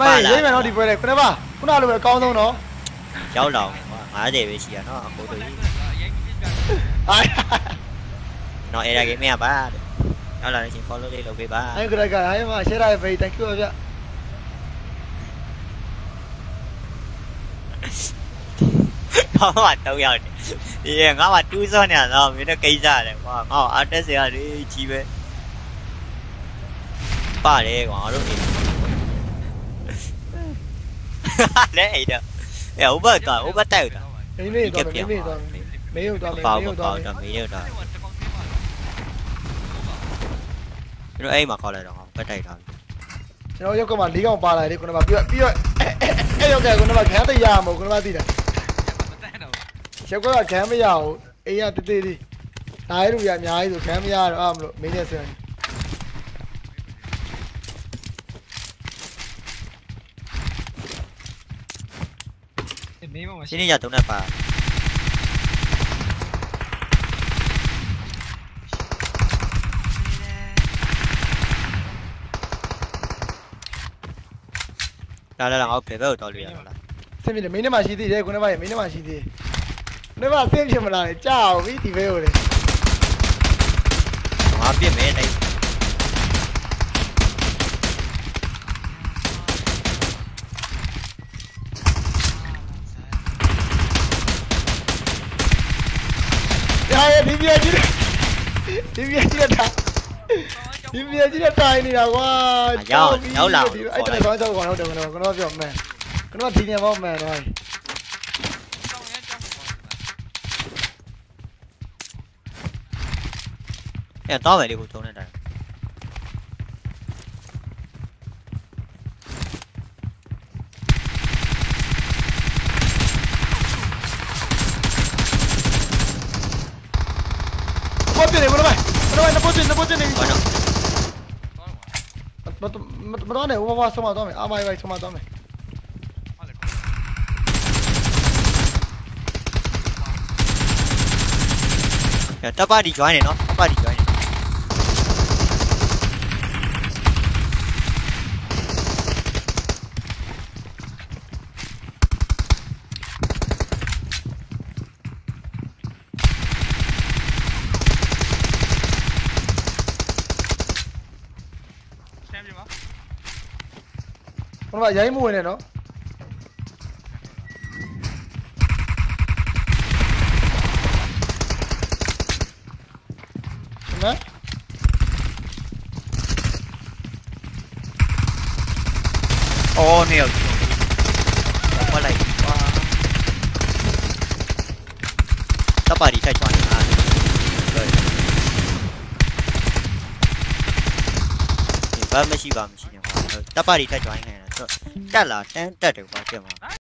မရေးရေးမယ်နော်ဒီပွဲလေခုနကခုနလိုပဲအကောင်းဆုံးနော်ရောက်လောင်ကွာ90ပဲရှိရနော်အခုတို့ကြီးအိုင်နော် area game ရပါတဲ့ရောက်လာတဲ့ချင်း follow လေးလုပ်ပေးပါအိုင်ကရကအိုင်မှာ share ရပဲ thank you ပါဗျငါမှတော့ရောက်တယ်ဒီငါမှတူးစောနေတော့မင်းတို့ကိစ္စတယ်ကွာငါ့အားတက်စရာတွေကြီးပဲပါတယ်ကွာငါတို့အိမ် လဲအိမ်တော့အဲဥပကဥပတိုက်တာမင်းလေးတော့မင်းလေးတော့မင်းရုပ်တော့မင်းပေါရုပ်ပေါတော့တော့မေးရတော့ကျွန်တော်အိမ်မှာခေါ်လိုက်တော့ငါပတ်တိုက်တာကျွန်တော်ရုပ်ကမှ၄កောင်ပါလာတယ်ခုနကပြီးတော့ပြီးတော့အဲ့ရုပ်ကခုနကခန်းတရမဟုတ်ခုနကသိတာရုပ်ကခန်းမရဘူးအိမ်ကတေးသေးလေးဒါရလို့ရအများကြီးဆိုခန်းမရတော့အားမလို့မင်းနဲ့ဆန် မင်းမမရှင်းနေကြတုံးနဲ့ပါလာလာငါ့ဖေဘက်ကိုတော်လို့ရတော့လားဆင်းပြတယ်မင်းနဲ့မှရှိသေးတယ်ခုနကမင်းနဲ့မှရှိသေးတယ်ခုနကဆင်းဖြစ်မလာနဲ့ကြာအောင်ပြီဒီဘဲကိုလေငါပြစ်မယ်တိုက်။ဟာ ဒီပြကြီးဒီပြကြီးတာဒီပြကြီးတာတိုင်းနေတာကွာ။အဲ့ဒါဆောင်းဆောင်းကောင်ဟုတ်တယ်ကတော့ကတော့ပြောမယ်။ကတော့ဒီနေပေါ့မယ်တော့အဲတော့မယ်လေကိုထုံးနေတာ။ ဘောပြတယ်ဘောလိုက်။ဘောလိုက်ဘောပြတယ်ဘောပြတယ်ဘာနော်မမမတော့နဲ့ဘောဘောဆုံးမတော့မယ်။အာမိုင်ဝိုင်ဆုံးမတော့မယ်တပ်ပါတီ join နေနော်တပ်ပါတီ join ဘောကရိုင်းမဝင်နဲ့နော်။နော်အော်နေရောက်ဘာလိုက်ကွာတပ်ပါတီထက် join နေတာဘာမရှိပါမရှိနေကွာ တပ်ပါတီထက် join နေ